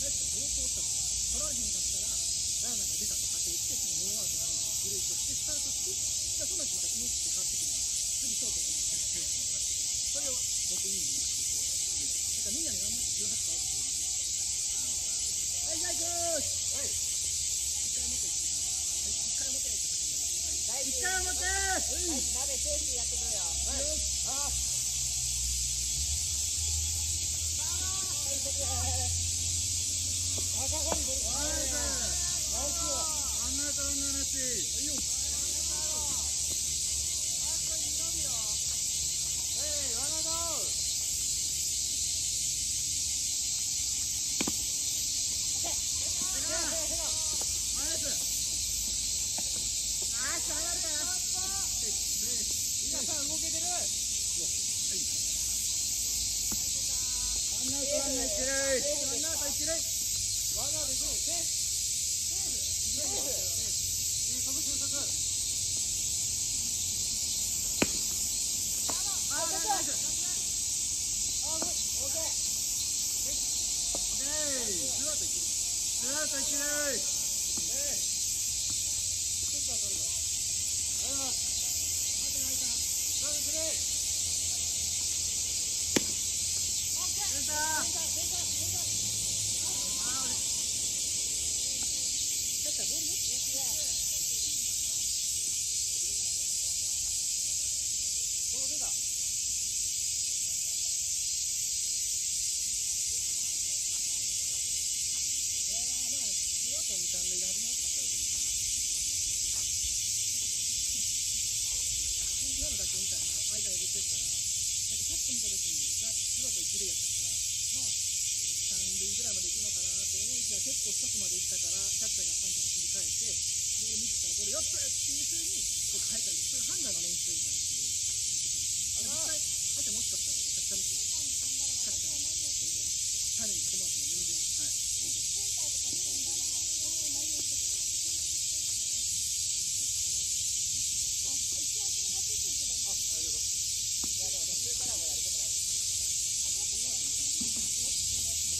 でも例えば、ナイスが暴行したとか、取られへんかったら、ランナーが出たとかって言って、次ノーアウトランナーブレイクして、スタートして、じゃあその人が動きって変わってくる。次ショートとか、スペースに変わってくる。それを6人に回してい。く。だからみんなで頑張って18個アウトする。はい、ナイスはい。一回表一回表って大一回表大事鍋セーフティーやってくるよはい。あ赤がりボーはい。ナイアウト一塁セーフセーフセーフ速収束あ、ナイス。あオッケーイェイ。ツーアウト一塁。ツーアウト一塁。センター。二三塁で始まったよ。今の打球みたいな間に入れてったら、なんかパッと見たときに、ツーアウト一塁やったから、まあ、三塁ぐらいまで行くのかなと思いきや、結構深くまで行ったから、キャッチャーが判断返して、ボール見てたらボールよっっていうふうにこう変えたり、そういう判断の練習みたいな感じで、あの実際、だってもしかしたら、キャッチャーミス、キャッチャーの種にしてもらっても全然、はい。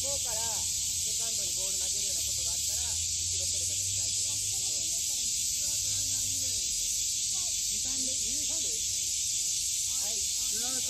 向こうからセカンドにボール投げるようなことがあったら後ろそれた時ライトが二三塁二三塁はいツーアウト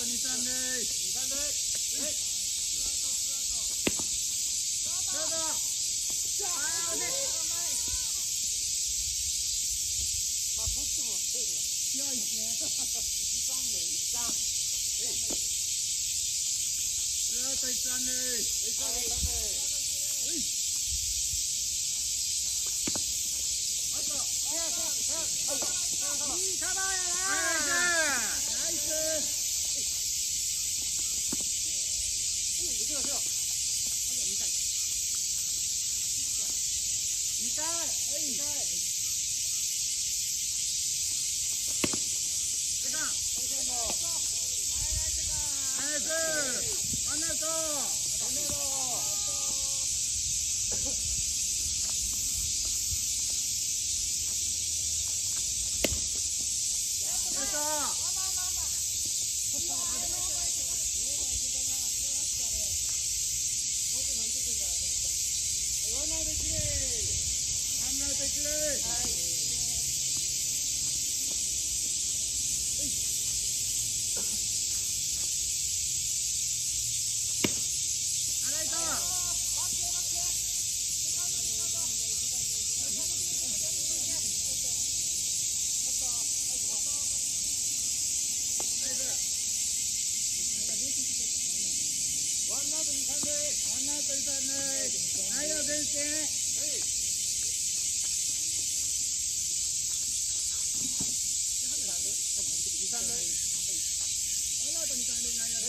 二三塁。二三塁はいどうぞ。あー、ね。まあそっちもセーフだ強いですね。一三塁一三ツーアウト一三塁。一三塁三塁あと。いやさささいいカバーやなナイスナイス行きましょう2回2回はい2回セカン先生もナイスワンアウト止めろよいしょワンアウト一塁ワンアウト一塁はいあライトワンアウト二三塁ワンアウト二三塁内野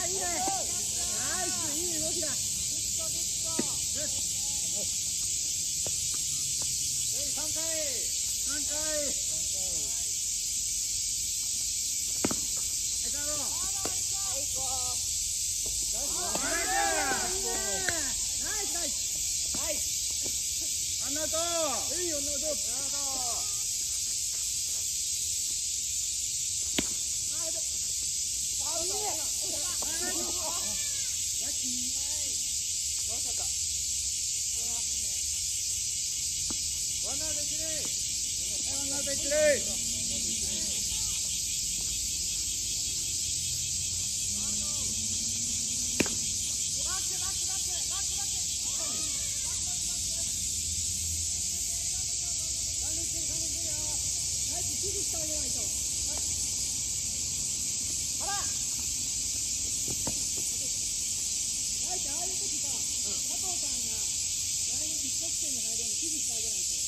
ありがとう時さ加藤さんがライン一直線に入るように指示してあげないと。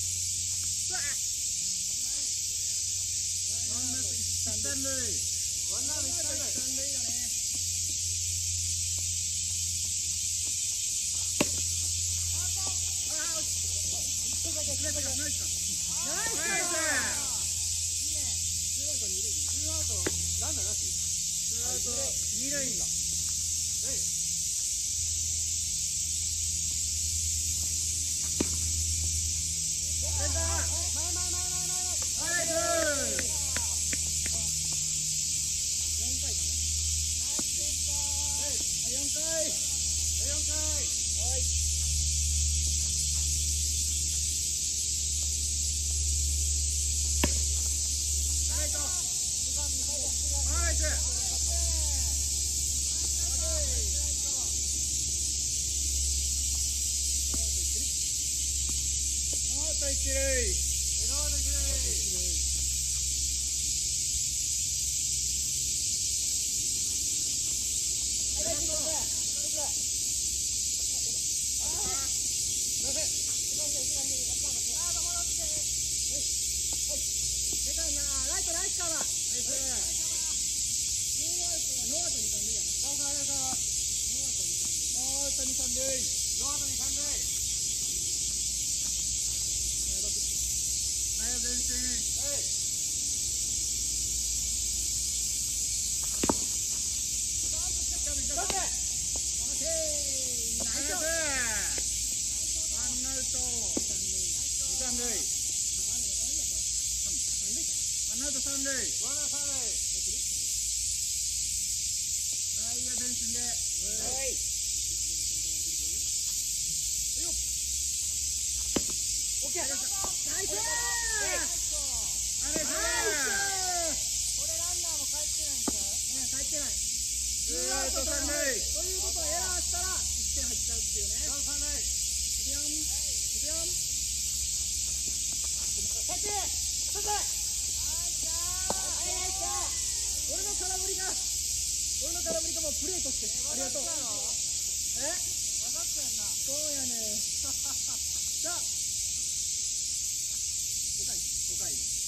三塁。ワンアウト一塁一三塁だね。ああ、落ちた。ナイス。ナイス。ナイス。ツーアウト。ランナーなしツーアウト二塁。はいセンター。前前前前前ナイス。四回かな。はい、四回。4回はい。ライト。ナイス。ノート一塁。エノード一塁セカンドライトナイスカバー。ナイス。ツーアウトノーアウト二三塁やな。どうぞありがとうノーアウト二三塁。ノーアウト二三塁内野前進。はい。内野前進で。はいプレーとして。ありがとう。え分かったやんなそうやね。じゃあ、5回、5回。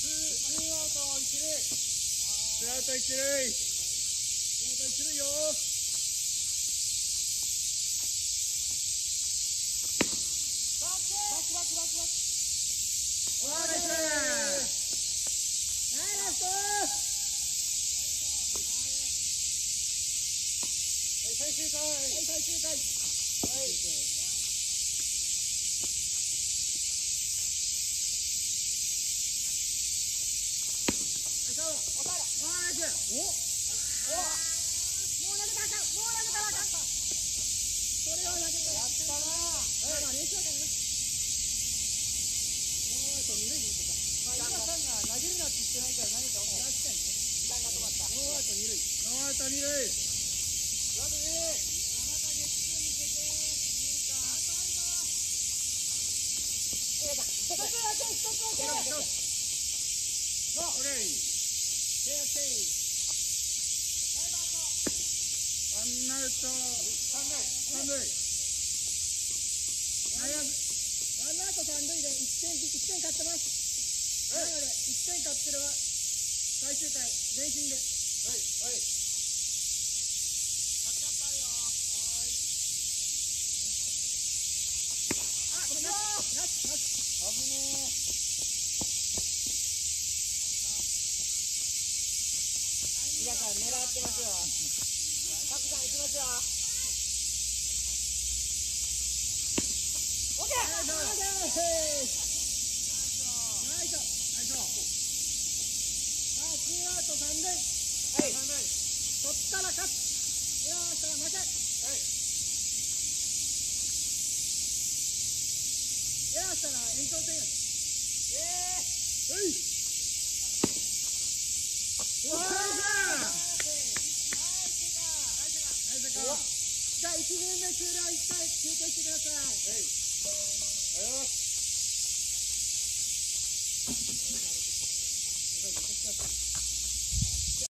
ツーアウト一塁ツーアウト一塁ツーアウト一塁よ。バックバックバックバックオーレスはいラスト。はい最終回。はい最終回。はいはいそうおたらおナイスおおもう投げたかもう投げたかそれを投げたやったなまあまあ練習だからねも皆さん狙ってますよ。たくさん行きますよオッケーナイスナイスナイスさあツーアウト三塁はい取ったら勝つよーし負けはいエラーしたら延長戦やでえはいナイスかじゃあ1年目終了1回休憩してください。はい。